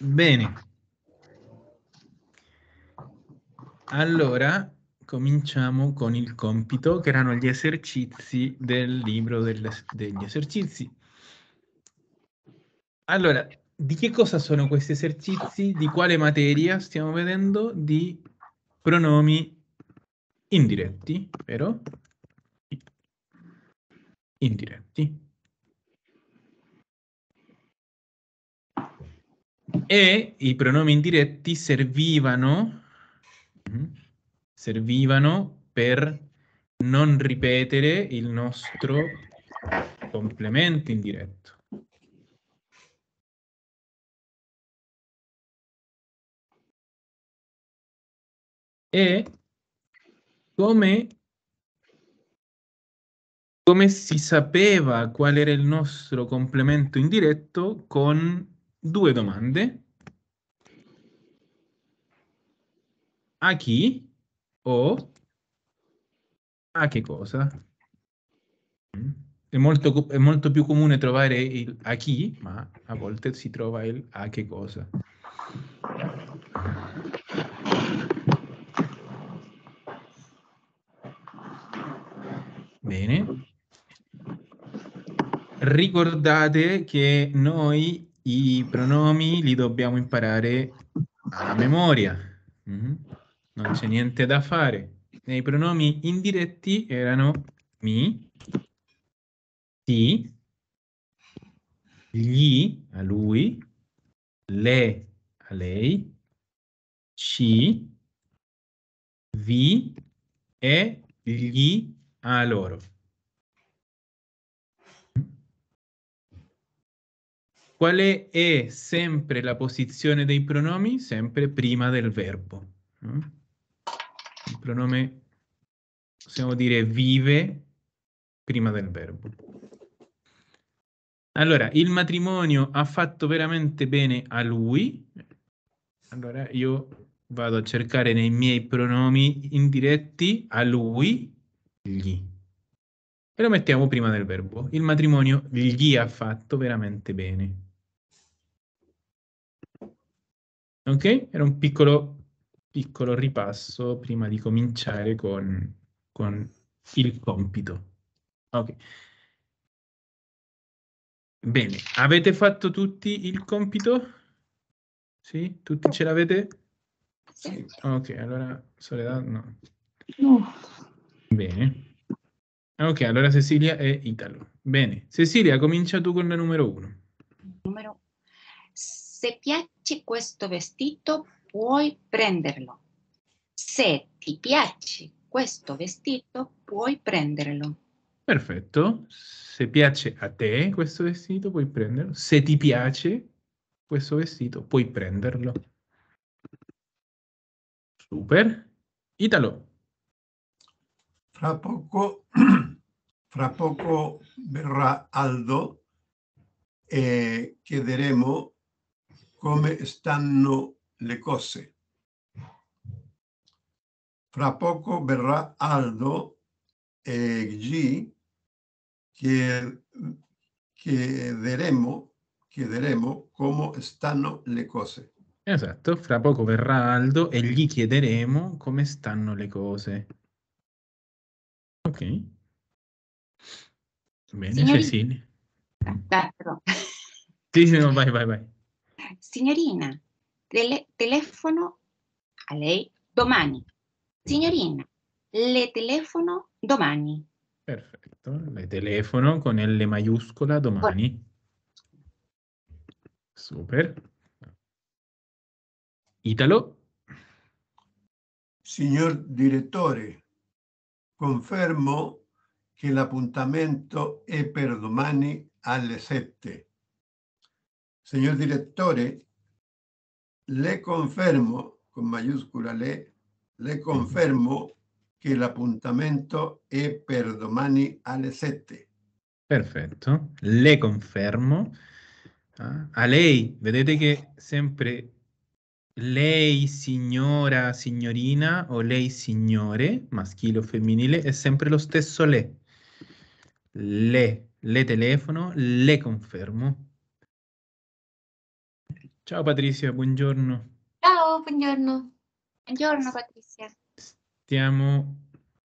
Bene. Allora, cominciamo con il compito, che erano gli esercizi del libro delle, degli esercizi. Allora, di che cosa sono questi esercizi? Di quale materia stiamo vedendo? Di pronomi indiretti, vero? Indiretti. E i pronomi indiretti servivano, mm, servivano per non ripetere il nostro complemento indiretto. E come, come si sapeva qual era il nostro complemento indiretto con due domande. A chi o a che cosa? È molto, è molto più comune trovare il a chi, ma a volte si trova il a che cosa. Bene. Ricordate che noi i pronomi li dobbiamo imparare a memoria. Mm-hmm. Non c'è niente da fare. I pronomi indiretti erano mi, ti, gli a lui, le a lei, ci, vi e gli a loro. Quale è sempre la posizione dei pronomi? Sempre prima del verbo. Il pronome, possiamo dire, vive prima del verbo. Allora, il matrimonio ha fatto veramente bene a lui. Allora, io vado a cercare nei miei pronomi indiretti a lui, gli. E lo mettiamo prima del verbo. Il matrimonio gli ha fatto veramente bene. Ok? Era un piccolo, piccolo ripasso prima di cominciare con, con il compito. Ok. Bene, avete fatto tutti il compito? Sì? Tutti ce l'avete? Sì. Ok, allora Soledad no. No. Bene. Ok, allora Cecilia e Italo. Bene. Cecilia, comincia tu con la numero uno. Numero. Se piace questo vestito, puoi prenderlo. Se ti piace questo vestito, puoi prenderlo. Perfetto. Se piace a te questo vestito, puoi prenderlo. Se ti piace questo vestito, puoi prenderlo. Super. Italo. Fra poco, fra poco verrà Aldo e chiederemo come stanno le cose. Fra poco verrà Aldo e G che chiederemo, chiederemo come stanno le cose. Esatto, fra poco verrà Aldo e gli chiederemo come stanno le cose. Ok. Bene, Signorina. Cecilia. Però. Sì, sì, no, vai, vai, vai. Signorina, tele- telefono a lei domani. Signorina, le telefono domani. Perfetto, le telefono con L maiuscola domani. Super. Italo. Signor direttore, confermo che l'appuntamento è per domani alle 7. Signor direttore, le confermo, con maiuscola le, le confermo che l'appuntamento è per domani alle 7. Perfetto, le confermo. Ah, A lei, vedete che sempre lei signora, signorina o lei signore, maschile o femminile, è sempre lo stesso le. Le, le telefono, le confermo. Ciao Patrizia, buongiorno. Ciao, buongiorno. Buongiorno Patrizia. Stiamo,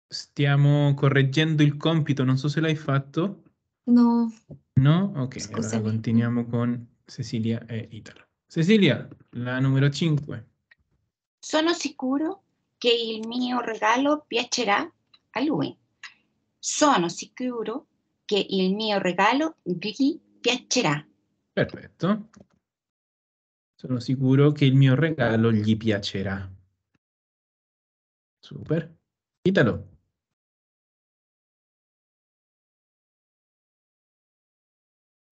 stiamo correggendo il compito, non so se l'hai fatto. No, No? Ok, allora continuiamo con Cecilia e Italo. Cecilia, la numero 5. Sono sicuro che il mio regalo piacerà a lui. Sono sicuro che il mio regalo gli piacerà. Perfetto. Sono sicuro che il mio regalo gli piacerà. Super. Italo.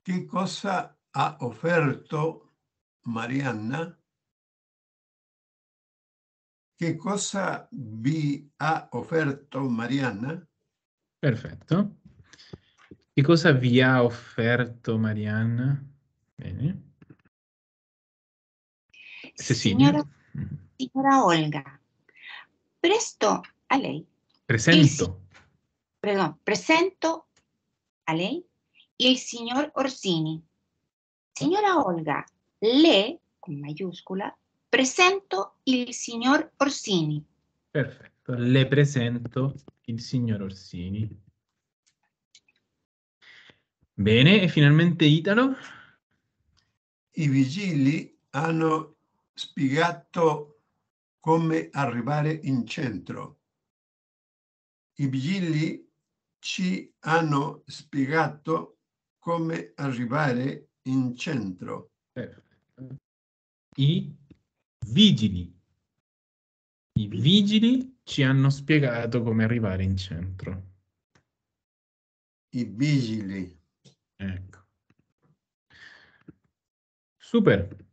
Che cosa ha offerto Marianna? Che cosa vi ha offerto Marianna? Perfetto. Che cosa vi ha offerto Marianna? Bene. Cecilia. Signora, signora Olga, presto a lei. Presento. Perdón, presento a lei il signor Orsini. Signora Olga, le, con maiuscola, presento il signor Orsini. Perfetto. Le presento il signor Orsini. Bene, e finalmente Italo. I vigili hanno spiegato come arrivare in centro. I vigili ci hanno spiegato come arrivare in centro. I vigili. I vigili ci hanno spiegato come arrivare in centro. I vigili. Ecco. Super.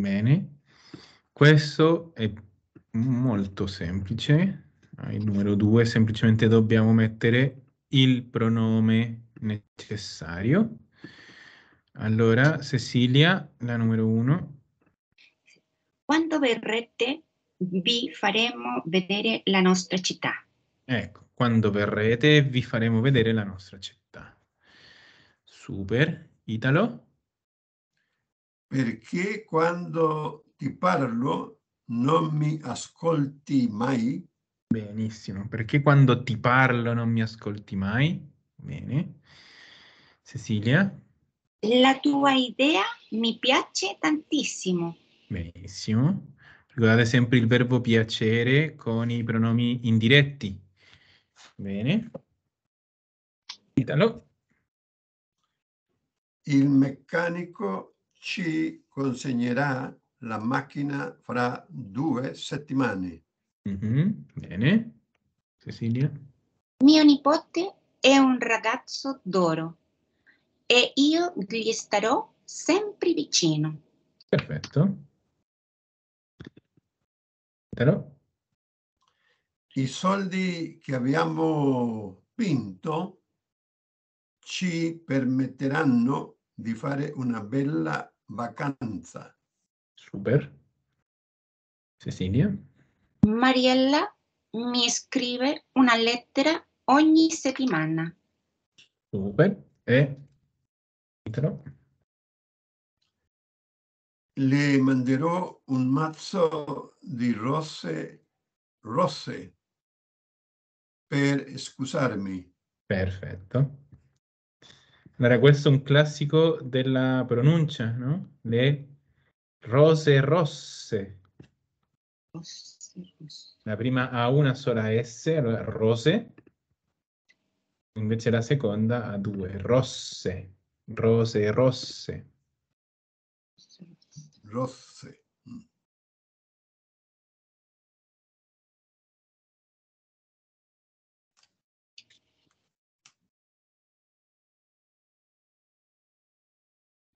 Bene. Questo è molto semplice. Il numero 2 semplicemente dobbiamo mettere il pronome necessario. Allora, Cecilia, la numero 1. Quando verrete vi faremo vedere la nostra città. Ecco, quando verrete vi faremo vedere la nostra città. Super. Italo? Perché quando ti parlo non mi ascolti mai? Benissimo. Perché quando ti parlo non mi ascolti mai? Bene. Cecilia? La tua idea mi piace tantissimo. Benissimo. Ricordate sempre il verbo piacere con i pronomi indiretti. Bene. Italo? Il meccanico ci consegnerà la macchina fra due settimane. Mhm, Bene. Cecilia? Mio nipote è un ragazzo d'oro e io gli starò sempre vicino. Perfetto. Italo? I soldi che abbiamo vinto ci permetteranno di fare una bella vacanza. Super. Cecilia? Mariella mi scrive una lettera ogni settimana. Super. E Italo? Le manderò un mazzo di rose rosse per scusarmi. Perfetto. Questo è un classico della pronuncia, no? Le rose rosse. La prima ha una sola S, rose, invece la seconda ha due, rosse, rose rosse. Rosse.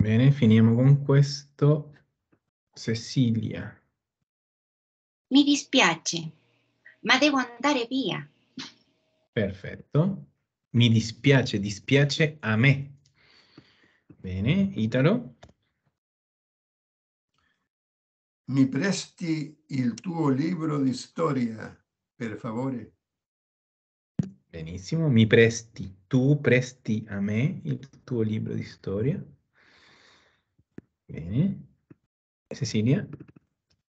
Bene, finiamo con questo. Cecilia. Mi dispiace, ma devo andare via. Perfetto. Mi dispiace, dispiace a me. Bene, Italo. Mi presti il tuo libro di storia? per favore? Benissimo, mi presti, tu presti a me il tuo libro di storia. Bene. Cecilia?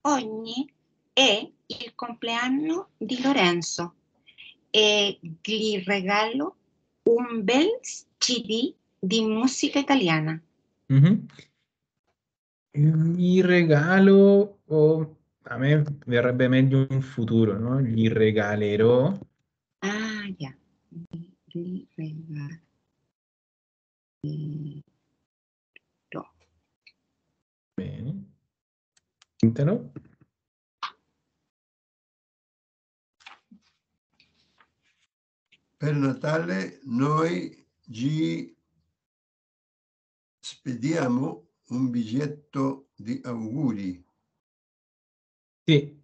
Oggi è il compleanno di Lorenzo e gli regalo un bel CD di musica italiana. Mhm. Gli regalo, o a me verrebbe meglio un futuro, no? Gli regalerò. Ah, ya. Gli regalo. Bene. Intero. Per Natale noi gli spediamo un biglietto di auguri. Sì,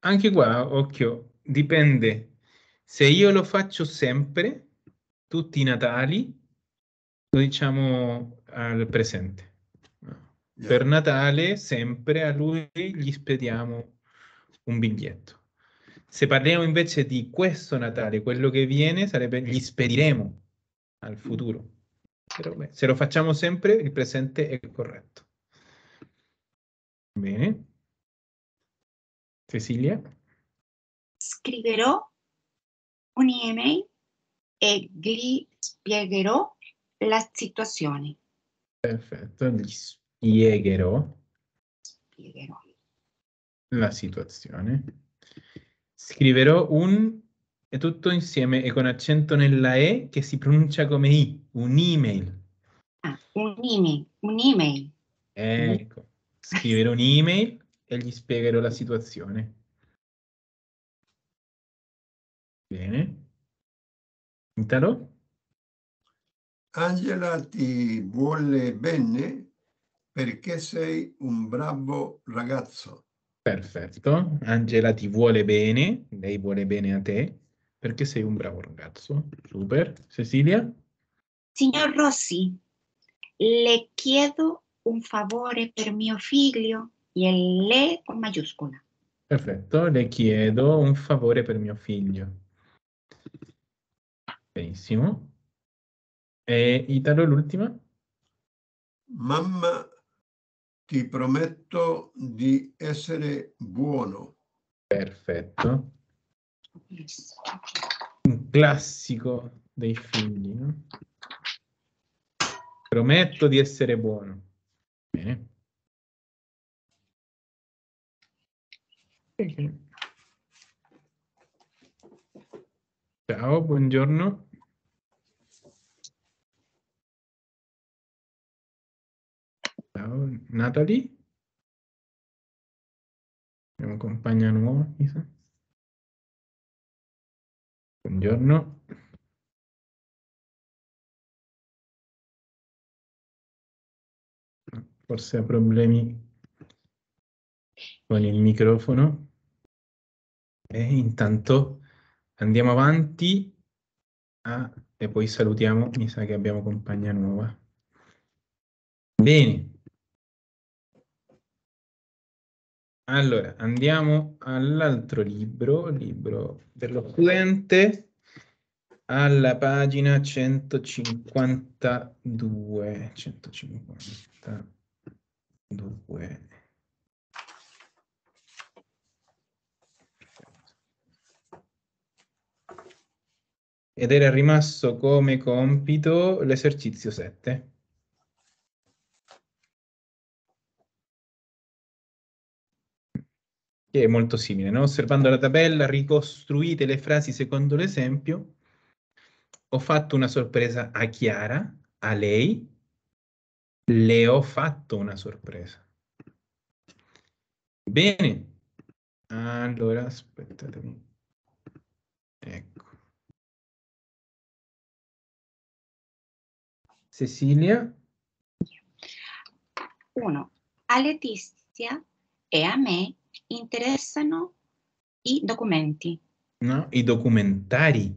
anche qua, occhio, dipende. Se io lo faccio sempre, tutti i Natali, lo diciamo al presente. Per Natale, sempre a lui gli spediamo un biglietto. Se parliamo invece di questo Natale, quello che viene sarebbe gli spediremo al futuro. Però, beh, se lo facciamo sempre, il presente è corretto. Bene. Cecilia? Scriverò un'email e gli spiegherò la situazione. Perfetto, gli spiegherò Spiegherò. la situazione. Scriverò un, è tutto insieme e con accento nella E che si pronuncia come I, un'email. Ah, un'email. Un'email. Ecco, scriverò un'email e gli spiegherò la situazione. Bene. Italo? Angela ti vuole bene perché sei un bravo ragazzo. Perfetto. Angela ti vuole bene, lei vuole bene a te, perché sei un bravo ragazzo. Super. Cecilia? Signor Rossi, le chiedo un favore per mio figlio e il le con maiuscola. Perfetto, le chiedo un favore per mio figlio. Benissimo. E Italo, l'ultima? Mamma, ti prometto di essere buono. Perfetto. Un classico dei figli, no? Prometto di essere buono. Bene. Ciao, buongiorno. Ciao, Natalie. Abbiamo compagna nuova, mi sa. Buongiorno. Forse ha problemi con il microfono. E intanto andiamo avanti ah, e poi salutiamo, mi sa che abbiamo compagna nuova. Bene. Allora, andiamo all'altro libro, libro dello studente, alla pagina 152. 152. Ed era rimasto come compito l'esercizio 7. Che è molto simile, no? Osservando la tabella, ricostruite le frasi secondo l'esempio. Ho fatto una sorpresa a Chiara, a lei, le ho fatto una sorpresa. Bene, allora aspettatemi. Ecco. Cecilia, Uno, a Letizia e a me interessano i documenti. no? I documentari.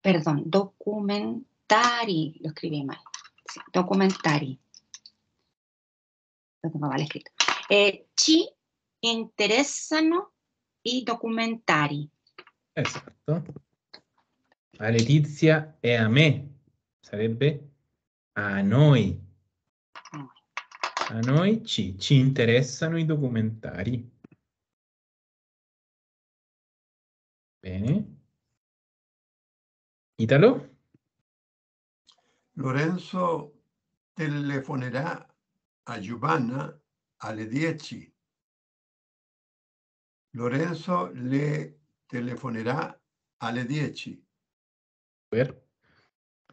Perdón, documentari, lo escribí mal. Sí, documentari. Lo tengo mal escrito. Eh, ci interessano i documentari. Esatto. A Letizia e a me. Sarebbe a noi. A noi ci, ci interessano i documentari. Bene. Italo? Lorenzo telefonerà a Giovanna alle 10. Lorenzo le telefonerà alle 10. Super.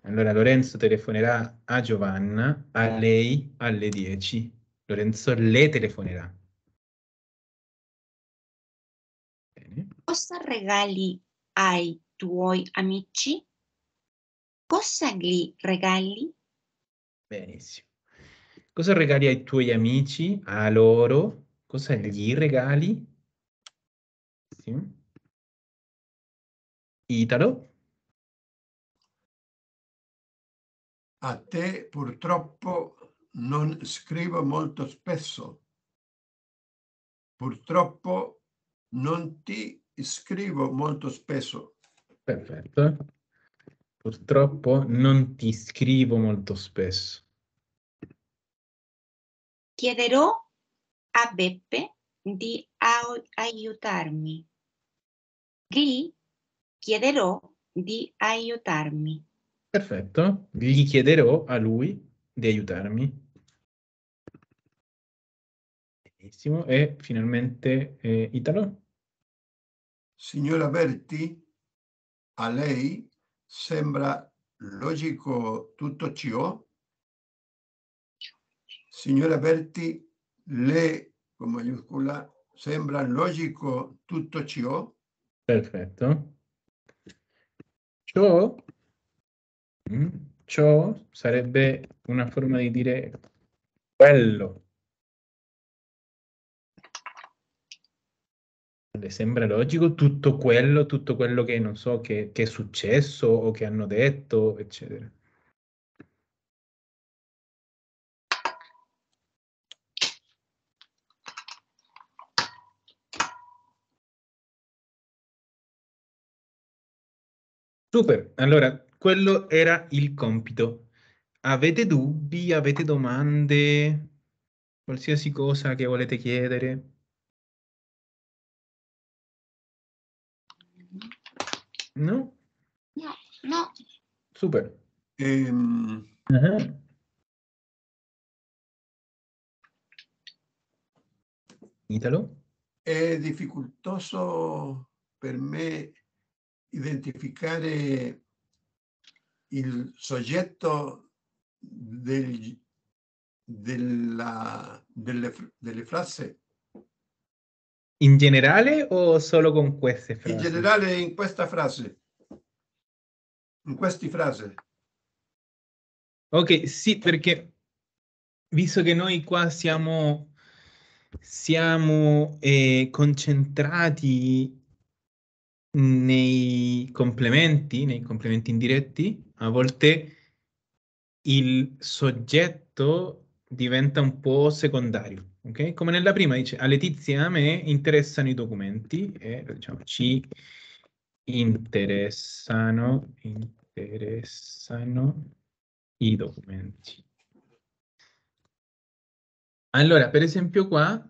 Allora Lorenzo telefonerà a Giovanna, a lei alle 10. Lorenzo le telefonerà. Cosa regali ai tuoi amici? Cosa gli regali? Benissimo. Cosa regali ai tuoi amici? A loro? Cosa gli regali? Sì. Italo? A te purtroppo non scrivo molto spesso. Purtroppo non ti scrivo molto spesso. Perfetto. Purtroppo non ti scrivo molto spesso. Chiederò a Beppe di aiutarmi. Gli chiederò di aiutarmi. Perfetto. Gli chiederò a lui di aiutarmi. Benissimo. E finalmente eh, Italo? Signora Berti, a lei sembra logico tutto ciò? Signora Berti, le con maiuscola sembra logico tutto ciò? Perfetto. Ciò, mm, ciò sarebbe una forma di dire quello. Sembra logico tutto quello, tutto quello che non so che, che è successo o che hanno detto, eccetera. Super, allora quello era il compito. Avete dubbi, avete domande, qualsiasi cosa che volete chiedere? No? No, no, Super. Ehm, Ah. Italo? è difficoltoso per me identificare il soggetto del- della- delle, delle frasi. In generale o solo con queste frasi? In generale in questa frase, in queste frasi. Ok, sì, perché visto che noi qua siamo, siamo eh, concentrati nei complementi, nei complementi indiretti, a volte il soggetto diventa un po' secondario, ok? Come nella prima dice, a Letizia e a me interessano i documenti e diciamo ci interessano, interessano i documenti. Allora, per esempio qua,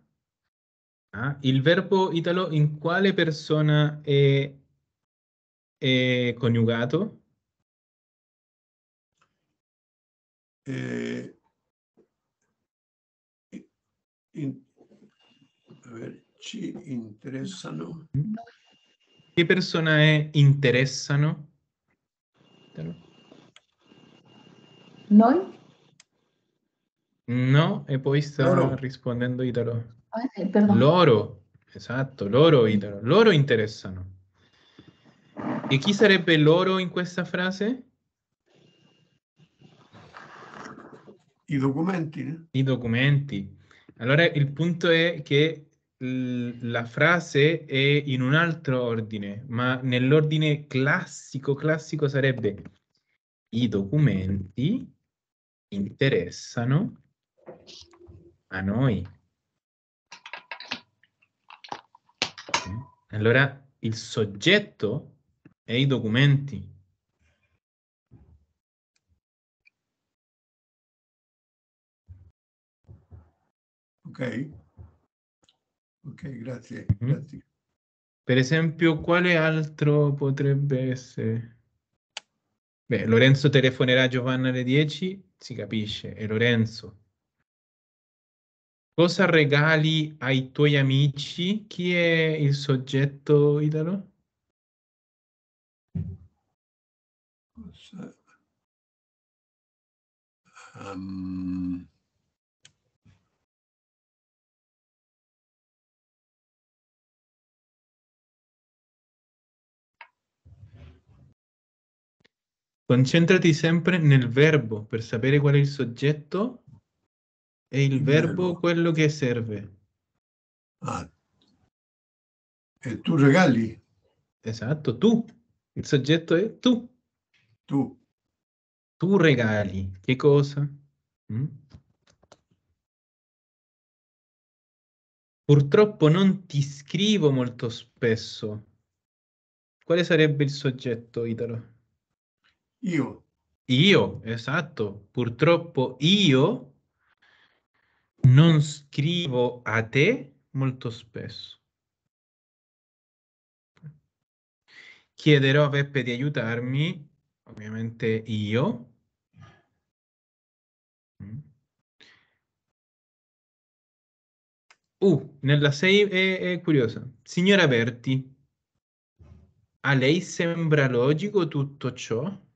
ah, il verbo italo in quale persona è, è coniugato? Eh, in- a ver, ci interessano. Che persona è interessano? Noi? No, e poi sta Loro. rispondendo Italo. Eh, perdón. Loro, esatto, loro Italo. Loro interessano. E chi sarebbe loro in questa frase? I documenti? I documenti. Allora il punto è che la frase è in un altro ordine, ma nell'ordine classico, classico sarebbe i documenti interessano a noi. Allora il soggetto e i documenti. Ok? Ok, grazie. Mhm. grazie. Per esempio, quale altro potrebbe essere? Beh, Lorenzo telefonerà a Giovanna alle 10, si capisce, è Lorenzo. Cosa regali ai tuoi amici? Chi è il soggetto, Italo? Cosa- Concentrati sempre nel verbo per sapere qual è il soggetto e il Il verbo verbo. quello che serve. ah. E tu regali? Esatto, tu. Il soggetto è tu. Tu. Tu regali. Che cosa? Mm? Purtroppo non ti scrivo molto spesso. Quale sarebbe il soggetto, Italo? Io. Io, esatto. Purtroppo io non scrivo a te molto spesso. Chiederò a Peppe di aiutarmi, ovviamente io. Mm. Uh, nella 6 è, è curiosa. Signora Berti, a lei sembra logico tutto ciò?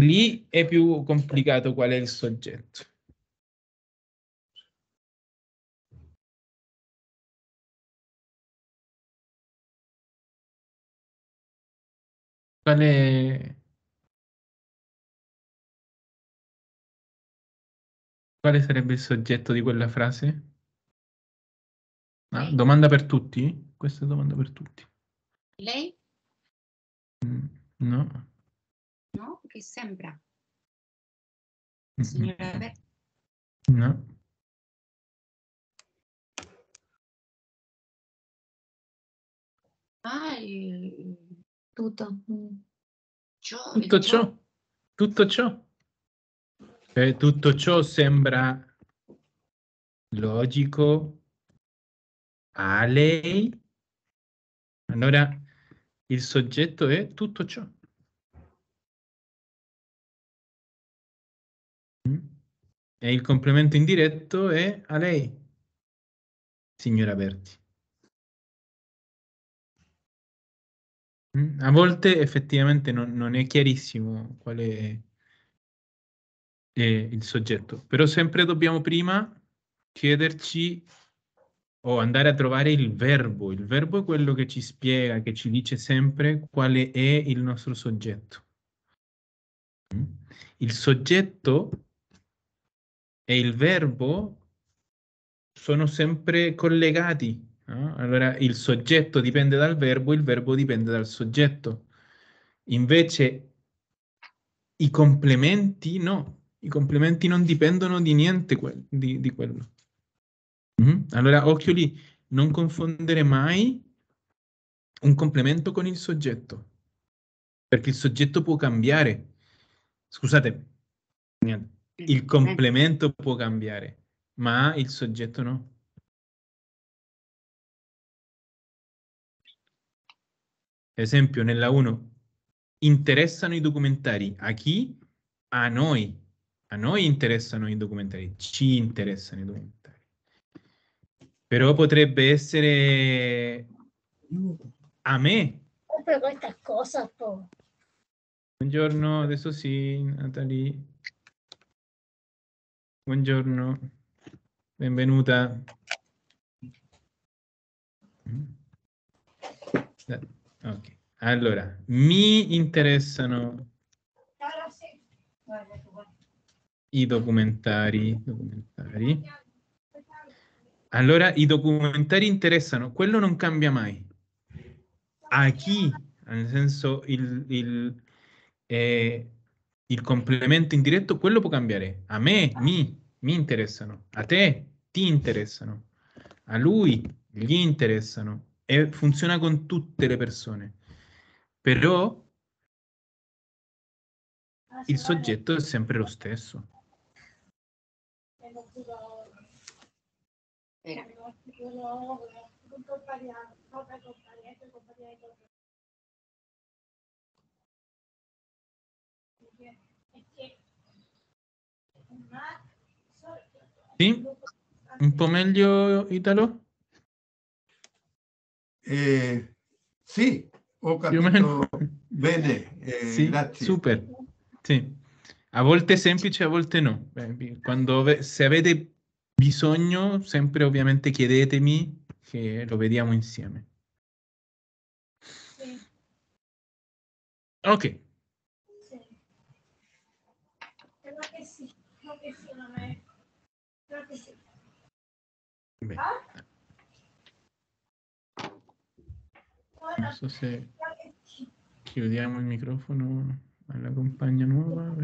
Lì è più complicato qual è il soggetto. Quale, quale sarebbe il soggetto di quella frase? Ah, domanda per tutti? Questa è domanda per tutti. Lei? Mm, No. No? Che sembra? Mm, Signora Berti? No. Ah, il... Tutto. Ciò, Tutto ciò, tutto ciò. Eh, tutto ciò sembra logico a lei. Allora il soggetto è tutto ciò. E il complemento indiretto è a lei, signora Berti. Mm, A volte effettivamente non, non è chiarissimo qual è, è il soggetto, però sempre dobbiamo prima chiederci o andare a trovare il verbo. Il verbo è quello che ci spiega, che ci dice sempre quale è il nostro soggetto. Mm? Il soggetto e il verbo sono sempre collegati. no? Allora il soggetto dipende dal verbo, il verbo dipende dal soggetto. Invece i complementi no, i complementi non dipendono di niente que- di, di quello. Mhm. Allora occhio lì, non confondere mai un complemento con il soggetto, perché il soggetto può cambiare. Scusate, niente. Il complemento può cambiare, ma il soggetto no. Esempio, nella 1, interessano i documentari. A chi? A noi. A noi interessano i documentari, ci interessano i documentari. Però potrebbe essere a me. Per questa cosa po'. Buongiorno, adesso sì, Natalie. Buongiorno, benvenuta. Ok, allora, mi interessano i documentari. documentari. Allora, i documentari interessano, quello non cambia mai. A chi? Nel senso, il, il, eh, il complemento indiretto, quello può cambiare. A me, mi, mi interessano. A te, ti interessano. a lui gli interessano e funziona con tutte le persone. Però il soggetto è sempre lo stesso. Espera. Sì? Un po' meglio, Italo? Eh, sì, ho capito bene, eh, Sì, grazie. super. Sì. A volte è semplice, a volte no. Quando ave- se avete bisogno, sempre ovviamente chiedetemi che lo vediamo insieme. Ok, Creo que sí, creo que sí, no me... Creo que sí. Bene. Non so se chiudiamo il microfono alla compagna nuova.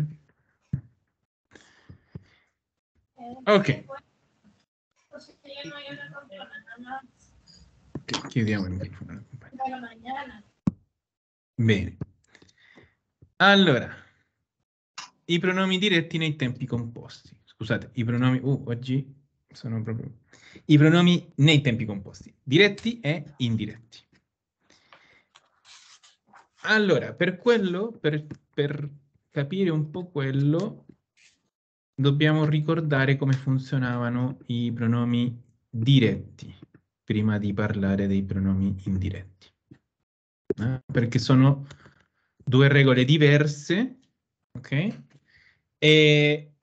Ok. Chiudiamo il microfono alla compagna. Bene. Allora, i pronomi diretti nei tempi composti. Scusate, i pronomi... Uh, oggi sono proprio... I pronomi nei tempi composti, diretti e indiretti. Allora, per quello, per, per capire un po' quello, dobbiamo ricordare come funzionavano i pronomi diretti prima di parlare dei pronomi indiretti. Eh, Perché sono due regole diverse, ok? E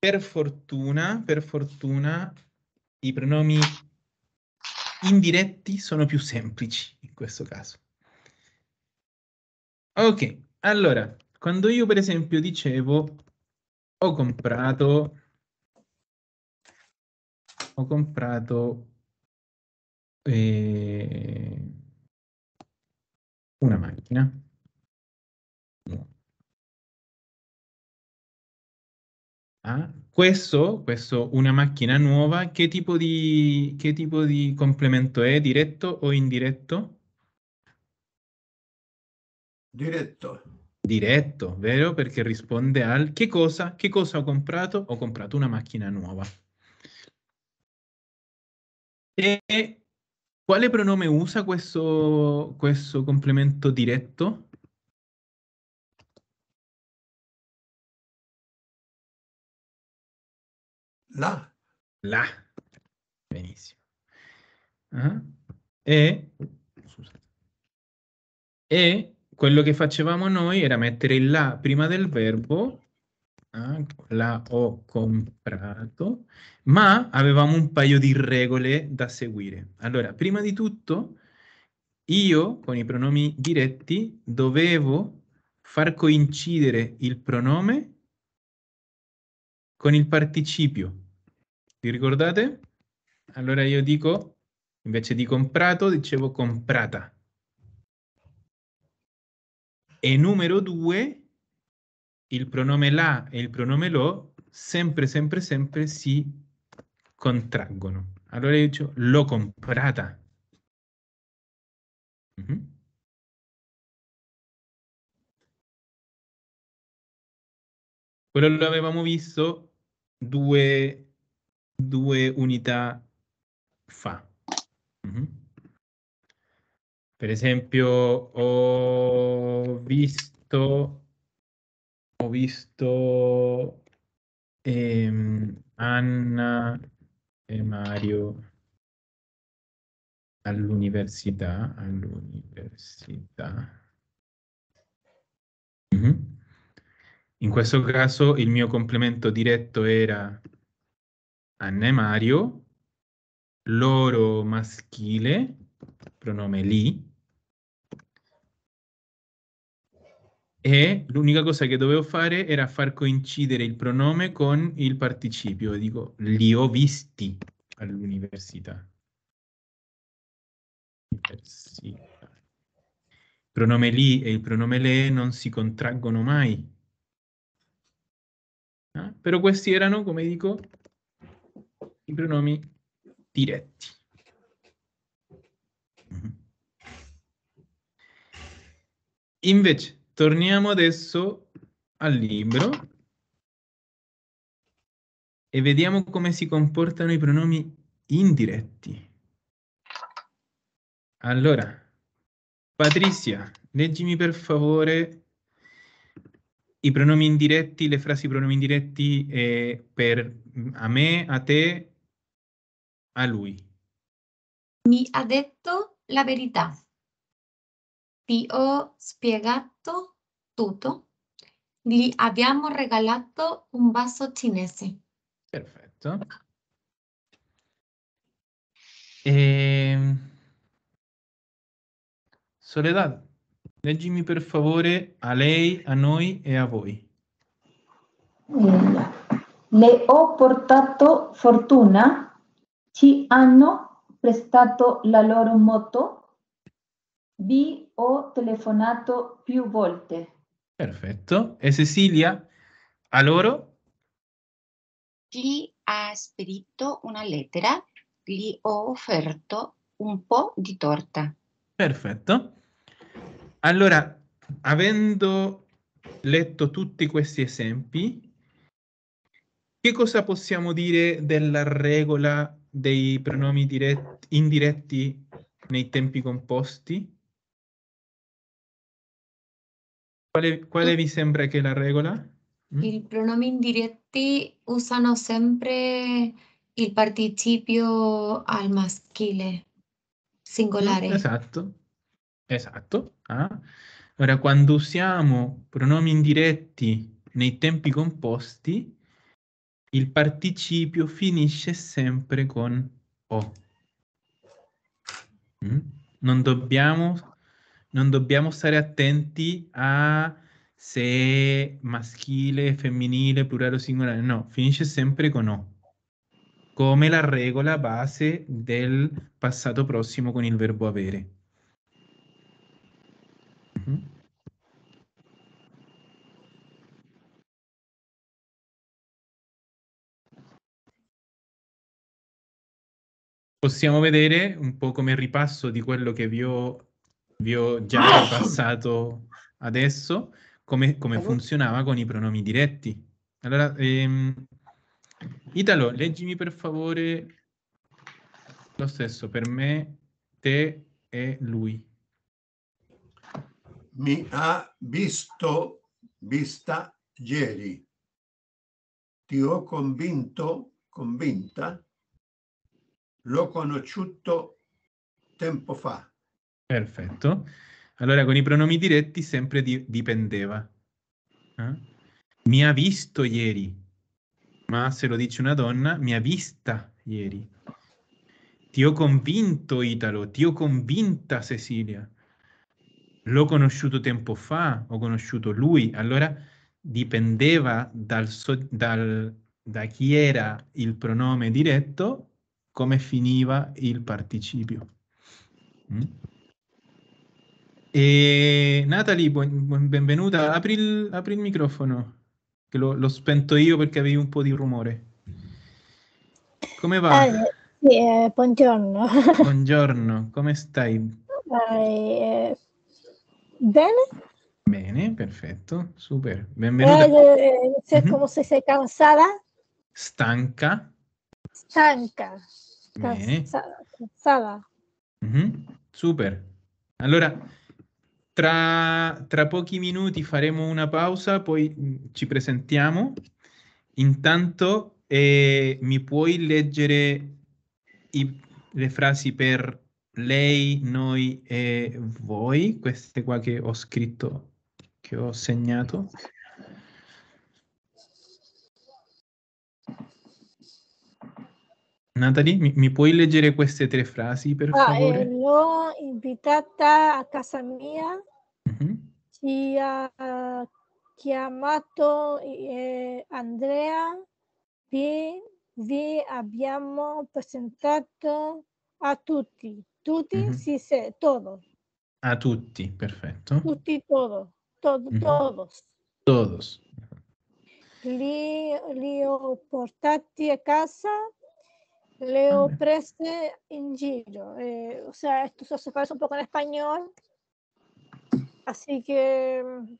per fortuna, per fortuna, i pronomi indiretti sono più semplici in questo caso. Ok, allora, quando io per esempio dicevo ho comprato ho comprato eh, una macchina Ah, questo, questo una macchina nuova, che tipo di, che tipo di complemento è? Diretto o indiretto? Diretto, Diretto, vero? Perché risponde al che cosa? Che cosa ho comprato? Ho comprato una macchina nuova. E quale pronome usa questo, questo complemento diretto? La, La. Benissimo. Ah. E, scusate. E quello che facevamo noi era mettere il la prima del verbo, ah, la ho comprato, ma avevamo un paio di regole da seguire. Allora, prima di tutto, io con i pronomi diretti dovevo far coincidere il pronome con il participio. Vi ricordate? Allora io dico, invece di comprato, dicevo comprata. E numero due, il pronome la e il pronome lo sempre, sempre, sempre si contraggono. Allora io dico l'ho comprata. Mhm. Quello l'avevamo visto due, due unità fa. Mhm. Per esempio, ho visto, ho visto ehm, Anna e Mario all'università, all'università. Mhm. In questo caso il mio complemento diretto era Anna e Mario, loro maschile, pronome li, e l'unica cosa che dovevo fare era far coincidere il pronome con il participio. Dico, li ho visti all'università. Università. Il pronome li e il pronome le non si contraggono mai. Ah, Però questi erano, come dico, i pronomi diretti. Mhm. Invece, torniamo adesso al libro e vediamo come si comportano i pronomi indiretti. Allora, Patrizia, leggimi per favore i pronomi indiretti, le frasi pronomi indiretti eh, per a me, a te, a lui. Mi ha detto la verità. Ti ho spiegato tutto. Gli abbiamo regalato un vaso cinese. Perfetto. Ehm, Soledad, leggimi per favore a lei, a noi e a voi. Le ho portato fortuna, ci hanno prestato la loro moto, vi ho telefonato più volte. Perfetto. E Cecilia, a loro? Gli ha spedito una lettera, gli ho offerto un po' di torta. Perfetto. Allora, avendo letto tutti questi esempi, che cosa possiamo dire della regola dei pronomi diretti, indiretti nei tempi composti? Quale, quale vi sembra che è la regola? Mm? I pronomi indiretti usano sempre il participio al maschile, singolare. Esatto, esatto. Ah. Ora, quando usiamo pronomi indiretti nei tempi composti, il participio finisce sempre con O. Mm? Non dobbiamo, non dobbiamo stare attenti a se maschile, femminile, plurale o singolare. No, finisce sempre con O. Come la regola base del passato prossimo con il verbo avere. Mhm. Possiamo vedere un po' come ripasso di quello che vi ho, vi ho già passato adesso, come, come funzionava con i pronomi diretti. Allora, ehm, Italo, leggimi per favore lo stesso per me, te e lui. Mi ha visto, vista ieri. Ti ho convinto, convinta. L'ho conosciuto tempo fa. Perfetto. Allora, con i pronomi diretti sempre di- dipendeva. Eh? Mi ha visto ieri. Ma se lo dice una donna, mi ha vista ieri. Ti ho convinto, Italo. Ti ho convinta, Cecilia. L'ho conosciuto tempo fa, ho conosciuto lui. Allora dipendeva dal so- dal- da chi era il pronome diretto, come finiva il participio. Mm? E Natalie, buon- benvenuta. Apri il, apri il microfono, che l'ho l'ho spento io perché avevi un po' di rumore. Come va? Eh, sì, eh, buongiorno. Buongiorno, come stai? Eh, bene. Bene, perfetto, super. Benvenuta. Eh, sé Mhm. como se dice cansada, Stanca? Cansada, cansada. Mhm, Super. Allora, tra, tra pochi minuti faremo una pausa, poi mh, ci presentiamo. Intanto eh, mi puoi leggere i- le frasi per lei, noi e voi, queste qua che ho scritto, che ho segnato. Natalie, mi, mi puoi leggere queste tre frasi per Ah, favore? eh, l'ho invitata a casa mia, Mhm. ci ha chiamato eh, Andrea, vi, vi abbiamo presentato a tutti, tutti, Mhm. sì, sì, todos, A tutti, perfetto. tutti, todos, to- Mhm. todos. Todos. Li, li ho portati a casa Le Ah, ofrece in giro. eh, o sea, esto se- parece un poco en español. Así que mm,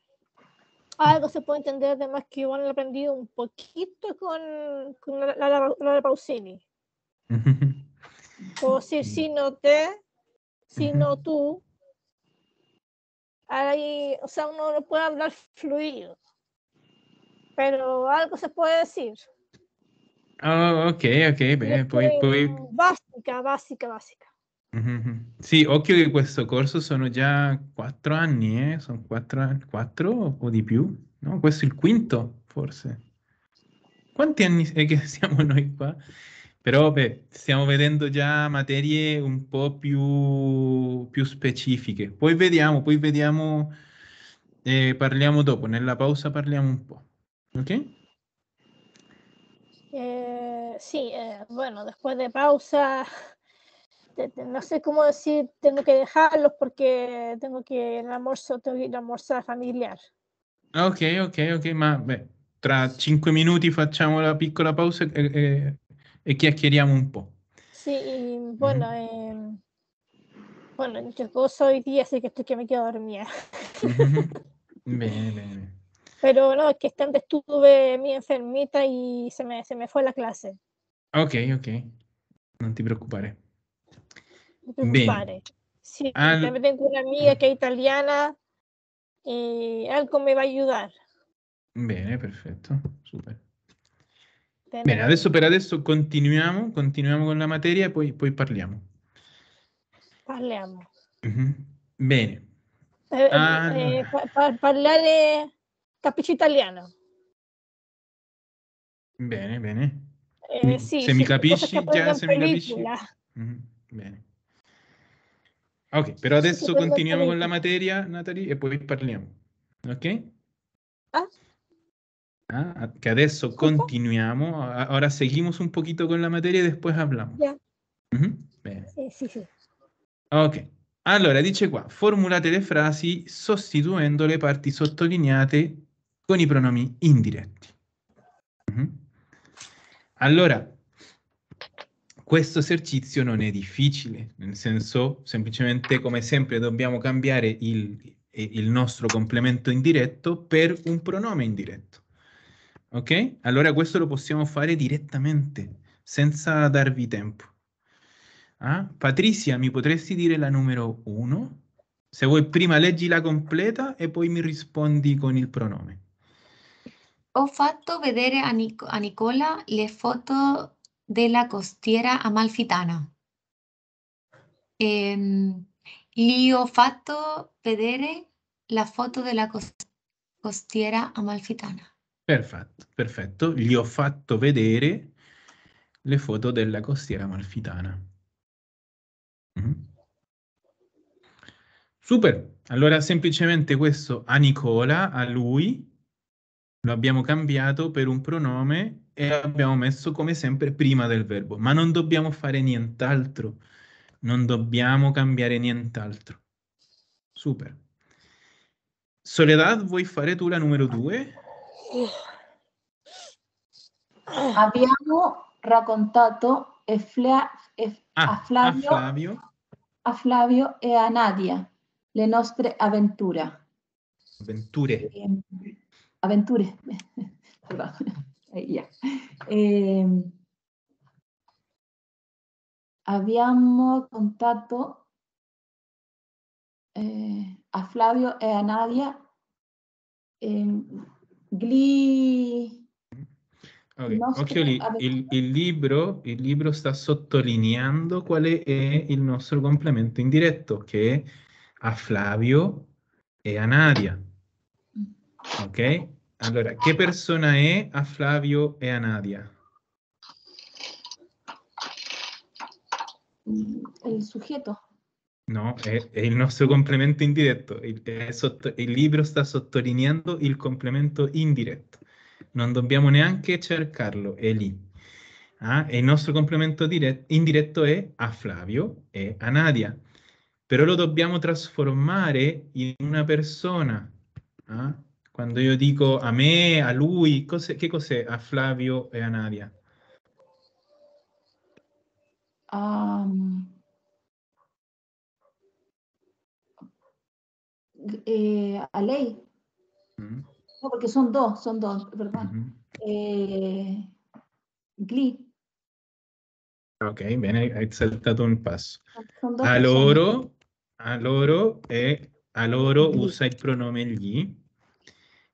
algo se puede entender de más que igual lo he aprendido un poquito con, con la, la, la- la de Pausini. Puedo decir si no te, si no tú. Ahí, o sea, uno no puede hablar fluido. Pero algo se puede decir. Oh, ok, ok, beh, poi, poi... mm, Básica, básica, básica. Mhm. Sì, occhio che questo corso sono già quattro anni, eh? Sono quattro, quattro o di più? No, questo è il quinto, forse. Quanti anni è che siamo noi qua? Però, beh, stiamo vedendo già materie un po' più, più specifiche. Poi vediamo, poi vediamo, eh, parliamo dopo, nella pausa parliamo un po'. Ok? Eh, sí, eh, bueno, después de pausa, te- te- no sé cómo decir, tengo que dejarlos porque tengo que ir al almuerzo, tengo que ir a almorzar familiar. Ok, ok, ok, ma beh, tra cinque minuti facciamo la piccola pausa e, e- e chiacchieriamo un po'. Sí, y bueno, em, bueno, yo hoy día, así que estoy que me quedo dormida. Mhm. Bene, bene. Pero no, es que esta antes estuve mi enfermita y se me, se me fue la clase. Ok, ok, non ti preoccupare. No te Bene. preocupes. Sí, Al- tengo una amiga que es italiana y algo me va a ayudar. Bene, perfetto, super. Te- Bene, adesso per adesso continuiamo, continuiamo con la materia e poi, poi parliamo. Parliamo. Mhm. Bene, Eh, eh, Ah, eh, pa- pa- parlare capisci italiano. bene, bene. Eh, Mi- sì, se mi sì, cose capisci, già se mi capisci. Mhm, Bene. Ok, però adesso continuiamo con la materia, Natalie, e poi parliamo. Ok? Ah. Ah, que adesso Disculpa. continuiamo. a- Ahora seguimos un poquito con la materia e después hablamos. Ya, Mhm, Bene. sì, sì, sì. Ok, allora dice qua, formulate le frasi sostituendo le parti sottolineate con i pronomi indiretti. Mhm. Allora, questo esercizio non è difficile, nel senso, semplicemente come sempre dobbiamo cambiare il, il nostro complemento indiretto per un pronome indiretto. Ok? Allora questo lo possiamo fare direttamente, senza darvi tempo. Ah, Patricia, mi potresti dire la numero uno? Se vuoi prima leggila completa e poi mi rispondi con il pronome. Ho fatto vedere a, Nic- a Nicola le foto della costiera amalfitana. Ehm, gli ho fatto vedere la foto della cos- costiera amalfitana. Perfetto, perfetto. Gli ho fatto vedere le foto della costiera amalfitana. Mhm. Super. Allora semplicemente questo a Nicola, a lui, lo abbiamo cambiato per un pronome e l'abbiamo messo come sempre prima del verbo, ma non dobbiamo fare nient'altro. Non dobbiamo cambiare nient'altro. Super. Soledad, vuoi fare tu la numero due? Abbiamo raccontato e Fla- e- Ah, a, Flavio, a Flavio. a Flavio e a Nadia le nostre avventure. Avventure. Ehm, avventure. Eh, ya. Ehm, abbiamo contato eh, a Flavio e a Nadia ehm, gli Ok, Il nostro Occhio lì, il, il libro, il libro sta sottolineando quale è il nostro complemento indiretto, che è a Flavio e a Nadia. Ok? Allora, che persona è a Flavio e a Nadia? il sujeto. No, è, è il nostro complemento indiretto. Il, sotto- il libro sta sottolineando il complemento indiretto. Non dobbiamo neanche cercarlo, è lì. Ah, e il nostro complemento dire- indiretto è a Flavio e a Nadia. Però lo dobbiamo trasformare in una persona. ah? Quando io dico a me, a lui, cos'è- che cos'è a Flavio e a Nadia? a, eh, a lei. Mm, No, porque son dos, son dos, perdón. mhm. Eh, gli, Ok, bene, hai saltato un passo. dos A loro, a loro e a loro usa il pronome gli.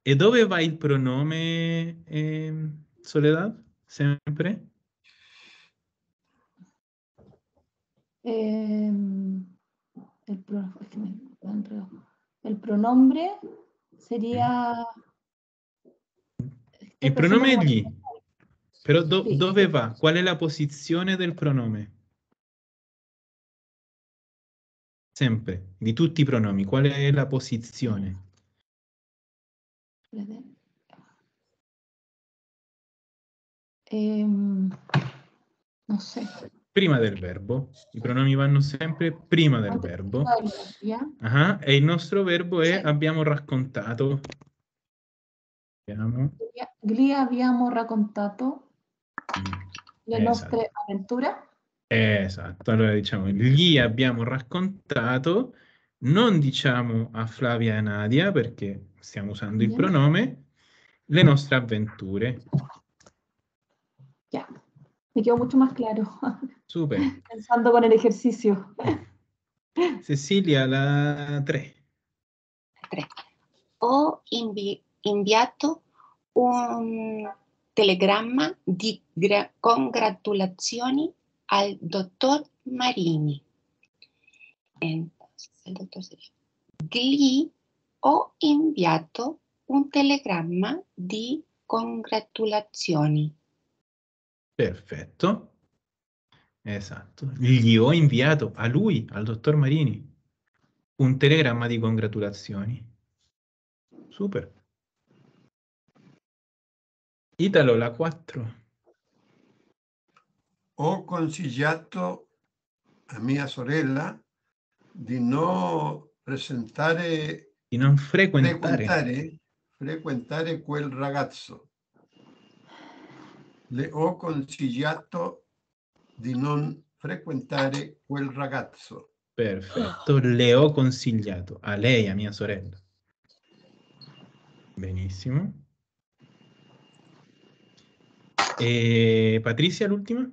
E dove va il pronome ehm, Soledad? Sempre? Em, el, pro-. El pronombre sería. Il Esta pronome è gli. Però do- Sì. dove va? Qual è la posizione del pronome? Sempre, di tutti i pronomi, qual è la posizione? Espérate. Em, no sé. Prima del verbo. I pronomi vanno sempre prima del verbo. Ah, e il nostro verbo è abbiamo raccontato. Vediamo. Gli abbiamo raccontato le Esatto. nostre avventure. Esatto, allora diciamo, gli abbiamo raccontato, non diciamo a Flavia e a Nadia perché stiamo usando il pronome, le nostre avventure. Ya, me quedó mucho más claro Super. pensando con el ejercicio. Cecilia, la 3. Ho invi- inviato un telegramma di gra- congratulazioni al dottor Marini. Entonces, doctor sería, Gli ho inviato un telegramma di congratulazioni. Perfetto. Esatto. Gli ho inviato a lui, al dottor Marini, un telegramma di congratulazioni. Super. Italo, la 4. Ho consigliato a mia sorella di non presentare, Di non frequentare. frequentare, frequentare quel ragazzo. Le ho consigliato di non frequentare quel ragazzo. Perfetto, le ho consigliato a lei, a mia sorella. Benissimo. E Patrizia, l'ultima?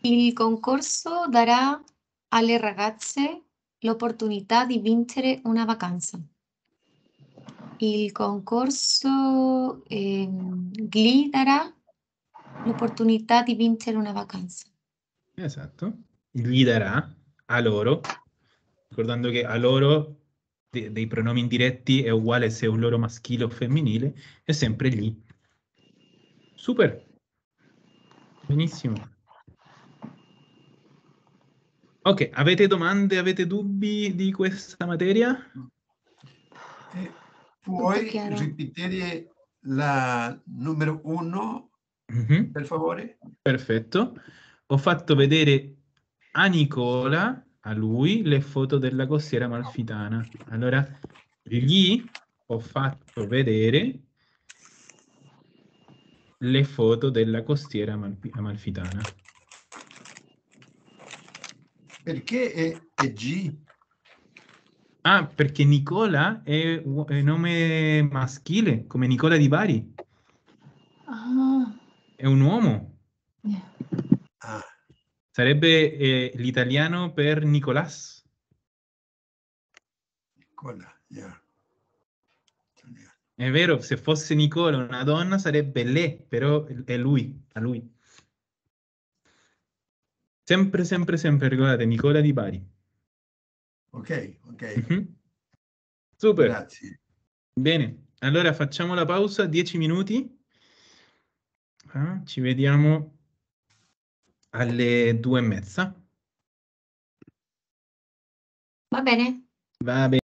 Il concorso darà alle ragazze l'opportunità di vincere una vacanza. Il concorso ehm, gli darà l'opportunità di vincere una vacanza. Esatto. Gli darà a loro, ricordando che a loro de- dei pronomi indiretti è uguale se è un loro maschile o femminile, è sempre gli. Super. Benissimo. Ok, avete domande, avete dubbi di questa materia? E puoi ripetere la numero uno, Mhm. per favore? Perfetto. Ho fatto vedere a Nicola, a lui, le foto della costiera amalfitana. Allora, gli ho fatto vedere le foto della costiera amalfi- amalfitana. Perché è, è G? Ah, perché Nicola è, u- è nome maschile, come Nicola di Bari. Ah, È un uomo. ya. Ah, Sarebbe eh, l'italiano per Nicolás. Nicola, yeah. È vero, se fosse Nicola una donna sarebbe le, però è lui, a lui. Sempre, sempre, sempre, ricordate, Nicola di Bari. Ok, ok, Mhm. Super, grazie. bene. Allora facciamo la pausa, 10 minuti. Ah, ci vediamo alle due e mezza. Va bene? Va bene.